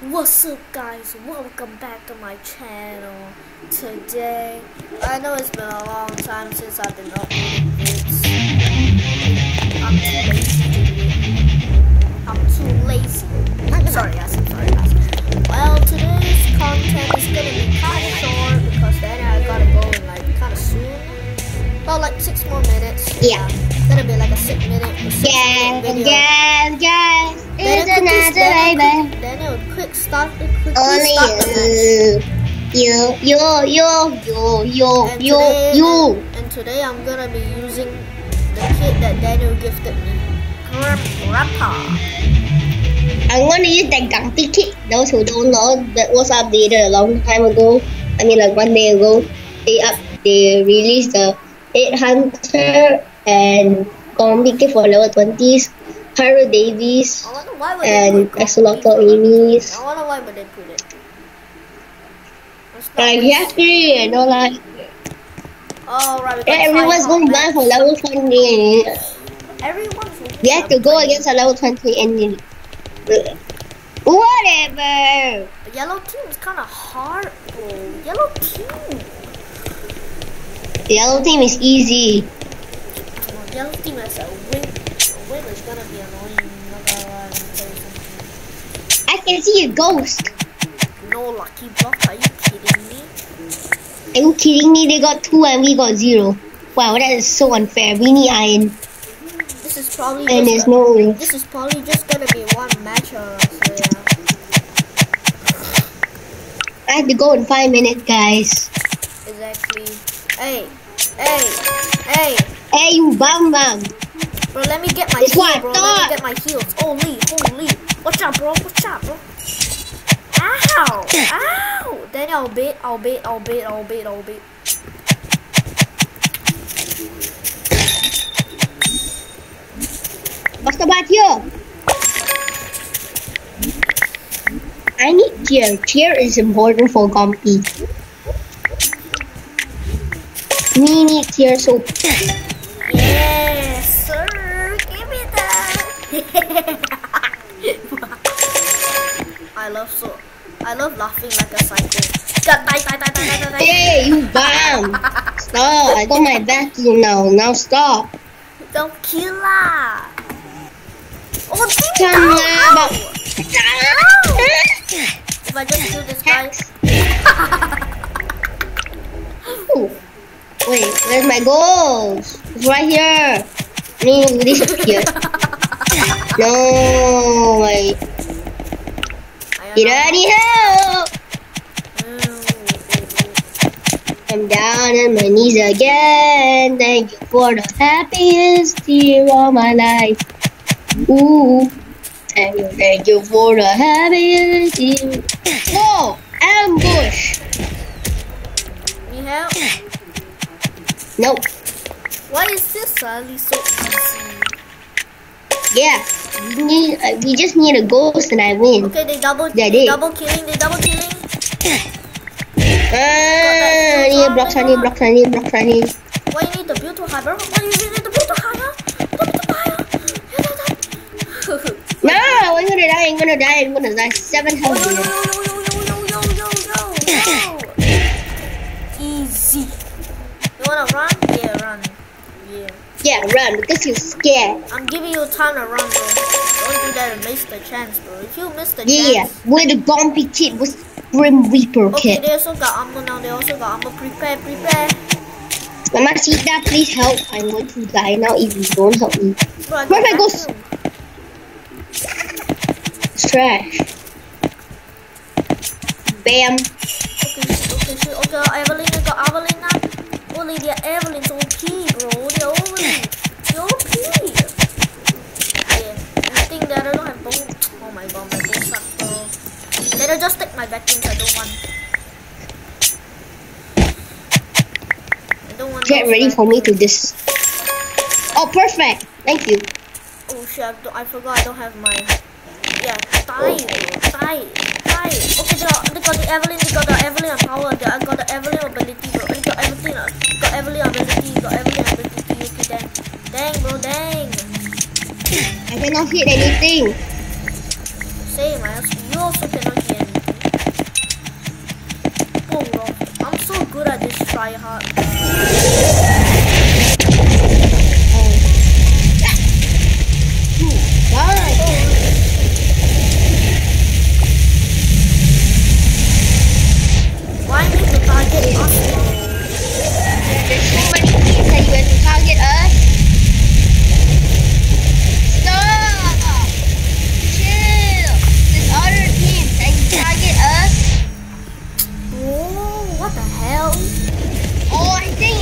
What's up guys? Welcome back to my channel. Today, I know it's been a long time since I've been uploading vids. I'm too lazy to do it. I'm too lazy. I'm sorry guys, I'm sorry guys. Well, today's content is gonna be kinda short because then I gotta go in like kinda soon. About like six more minutes. Yeah. It's gonna be like a six minute, six Yes, minute video. yes, yes. Then It's quickly- another baby. quick- Then it will quick start. It quickly Only start the match. you. You, you, you, you, you, And you, today, you. And today I'm gonna be using the kit that Daniel gifted me. Grim Grandpa. I'm gonna use that Gompy kit. Those who don't know, that was updated a long time ago. I mean, like one day ago. They up, they released the 8 Hunter and Gompy kit for level 20s. Pyro Davies I wonder why would and Axolotl Amy's. I wonder why would they put it. Like, waste- yesterday, you know, like, Oh right. got everyone's going back for level 20. Everyone's We have to go against a level 20 enemy. Whatever. The yellow team is kind of hard, bro. Yellow team. The yellow team is easy. Yellow team has a win. A is gonna be annoying. Not gonna lie, let me tell you something. I can see a ghost. No lucky block. Are you kidding me? Are you kidding me? They got two and we got zero. Wow, that is so unfair. We need iron. This is probably And just there's a- no wings. This is probably just gonna be one match, uh, so yeah. I have to go in five minutes, guys. Exactly. Hey, hey, hey, Hey, you bum bum. Bro. Let me get my It's I bro. Let me get my heals. Holy, holy. Watch out, bro. Watch out, bro. Ow, ow. Then I'll bait, I'll bait, I'll bait, I'll bait, I'll bait. What's the bad here? I need tier. Tier is important for Gompy. We need tier so Yes, sir. Give me that. I love so. I love laughing like a psycho. Die, die, die, die, die, die, die. Hey, you bum! Stop! I got my vacuum now. Now stop. Don't kill her. Oh, Come down. on, Ow. but- If I just kill this guy, Wait, where's my ghost? It's right here. No, disappear. no, wait. I Get don't out help! I'm down on my knees again. Thank you for the happiest year of my life. Ooh. Thank you, thank you for the happiest year. Whoa! Ambush! Need help? Nope. Why is this suddenly so easy? Yeah. We need. Uh, we just need a ghost and I win. Okay, they double, they they- double killing, they double killing. Ah, I need blocks. I need blocks. I need blocks. I need. Why you need the high, bro? Why you need the build to higher? The build to higher. No, I'm gonna die. I'm gonna die. I'm gonna die. Seven health. yo, yo, yo, yo, yo, yo, yo, yo, yo. Easy. You wanna run? Yeah, run. Yeah. Yeah, run because you're scared. I'm giving you time to run, bro. Don't do that and miss the chance, bro. If you miss the chance. Yeah, chance. where the Bumpy Kid was Grim Reaper Okay, Kid. they also got armor now. They also got armor. Prepare, prepare. Mamacita, please help. I'm going to die now if you don't help me. Bro, Where ghost? It's trash. Bam. Okay, okay, okay. Evelyn, I got Holy, the Evelyn's OP, bro. They're OP. They're OP. Yeah, you think that I don't have bone? Oh my god, my bone sucks, bro. Let her just take my vacuums. I don't want. I don't want. Get ready for me to this. Oh, perfect. Thank you. Oh shit, I, I forgot I don't have my. Yeah, die. Die. Die. Okay, they got, they got the Evelyn, they got the Evelyn power, they I got the Evelyn ability, bro got everything, got everything ability, got everything ability to use them. Dang bro, dang. I cannot hit anything. Same, I also, you also cannot hit anything. Oh bro, I'm so good at this try hard.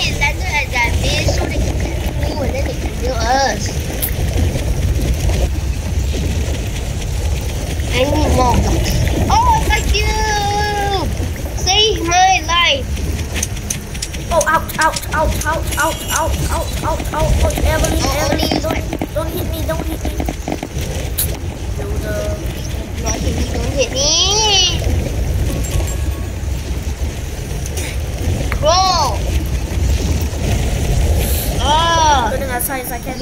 Oh, I think it landed at so they can get through and then they can kill us. I need more. Oh, thank you! Save my life! Oh, ouch, ouch, ouch, ouch, ouch, ouch, ouch, ouch, ouch, ouch, Evelyn, Oh, Evelyn, don't, don't hit me, don't hit me. Don't hit me, don't hit me! Roll. Oh. Dengan saiz saya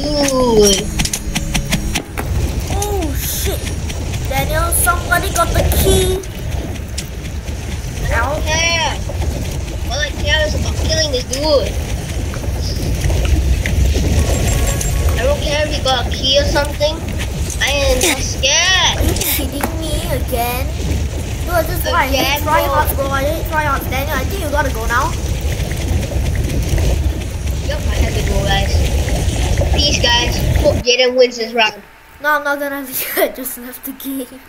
Jaden wins this round. No, I'm not gonna leave. I just left the game.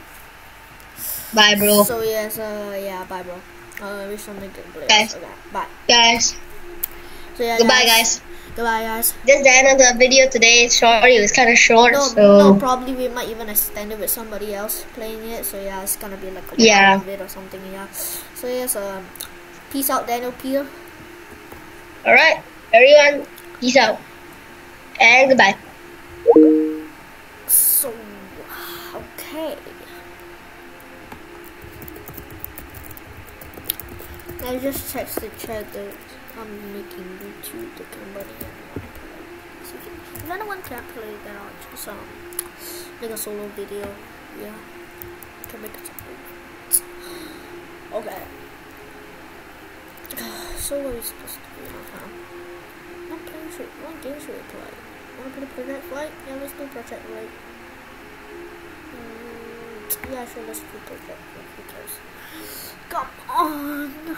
Bye, bro. So, yes, uh, yeah, bye, bro. Uh, wish something to play. Guys. Okay, bye. Guys, So, yeah, goodbye, guys. Goodbye, guys. This is the end of the video today. Sorry, it was kind of short, No, so no, probably we might even extend it with somebody else playing it. So yeah, it's gonna be like a Yeah. bit or something. Yeah. So yes, um, peace out, Daniel Peter. all right, everyone, peace out and goodbye. So okay. I just the chat that I'm making YouTube the if anyone can play, then I'll just um make a solo video. Yeah, can make a solo. Okay. So what are we supposed to now? Huh? What game what game should we play? To play Project Flight? Yeah, let's do Project Flight. Mm, yeah, sure, let's do Project. Who cares? Come on!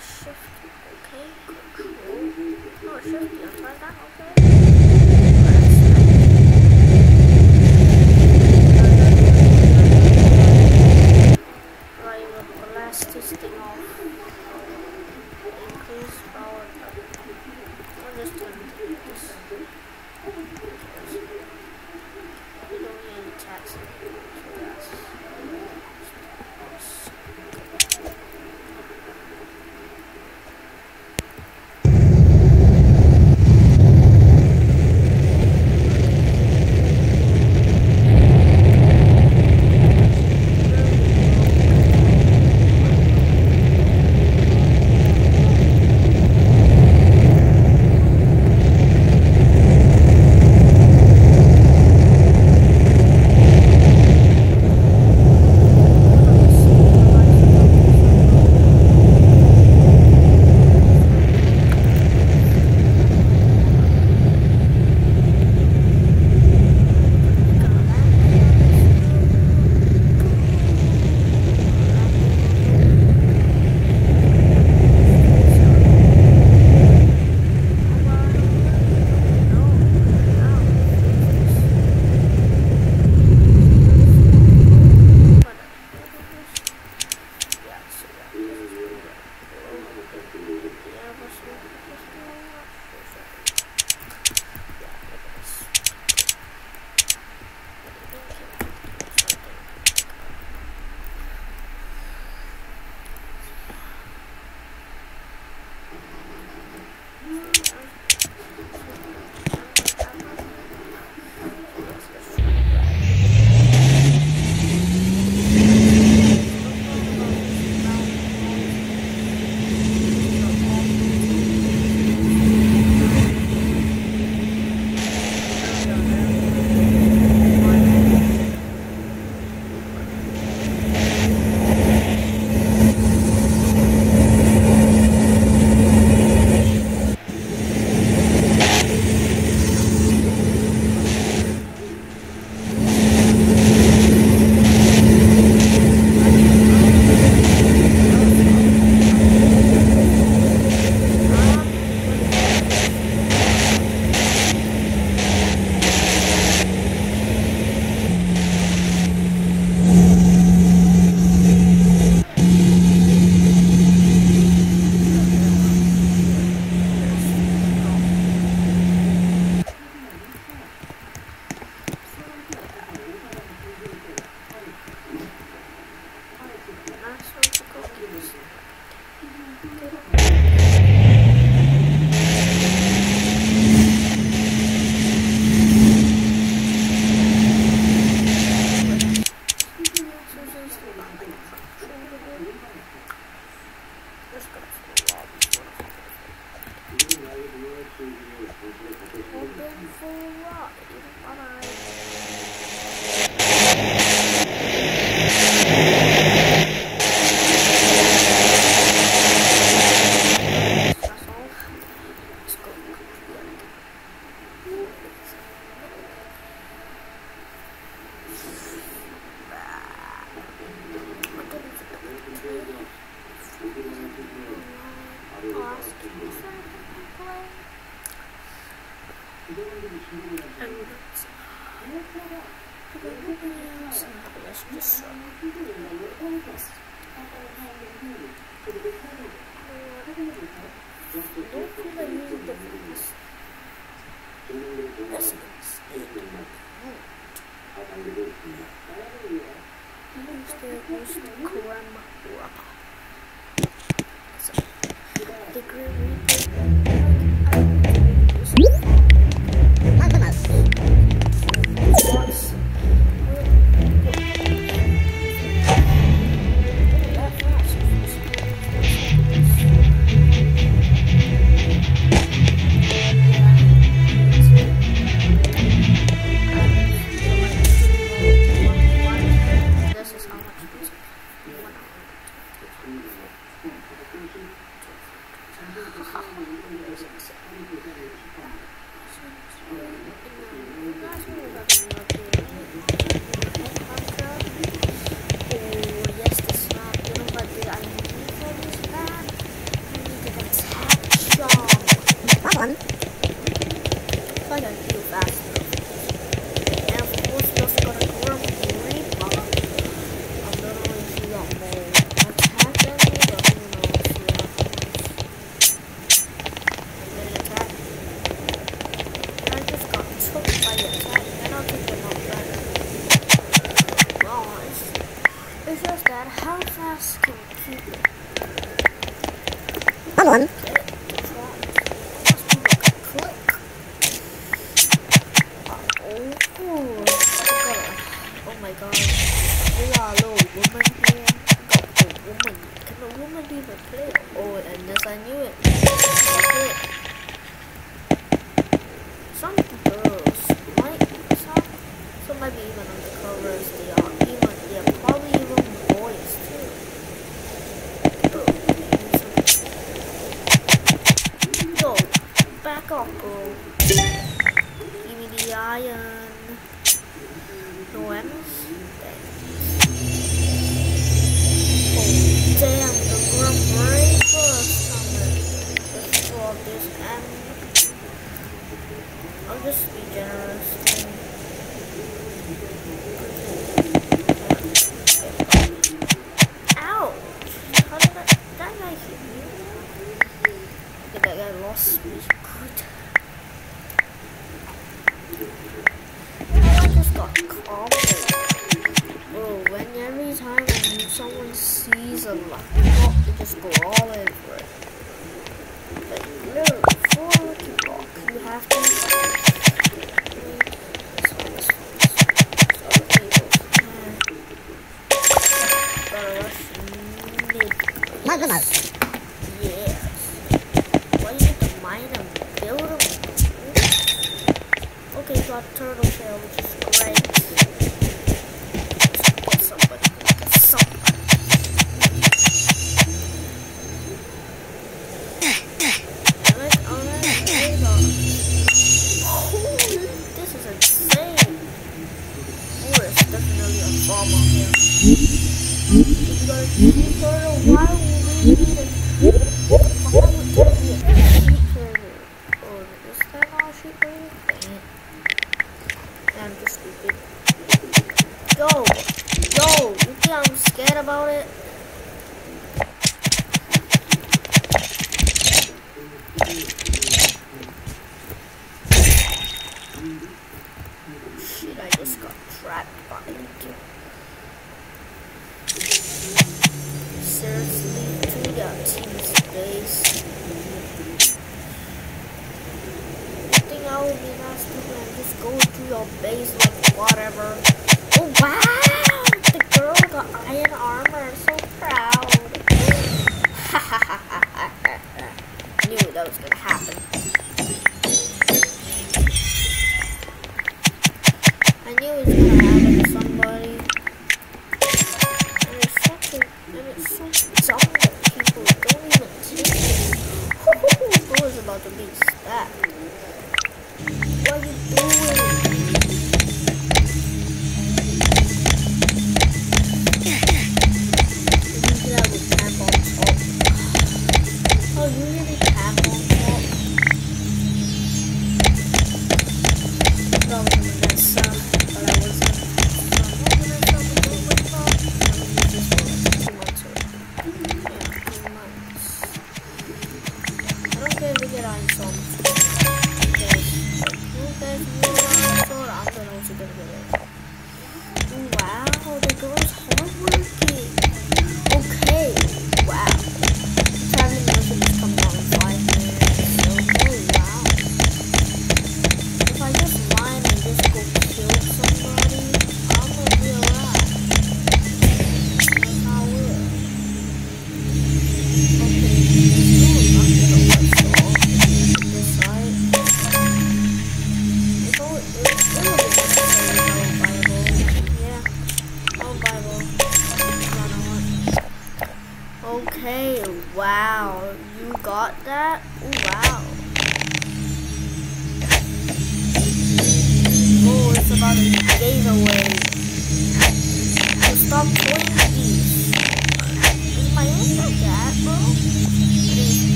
Shift. Okay? Cool. Håll käften, jag tar den, that, Okay?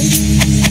Música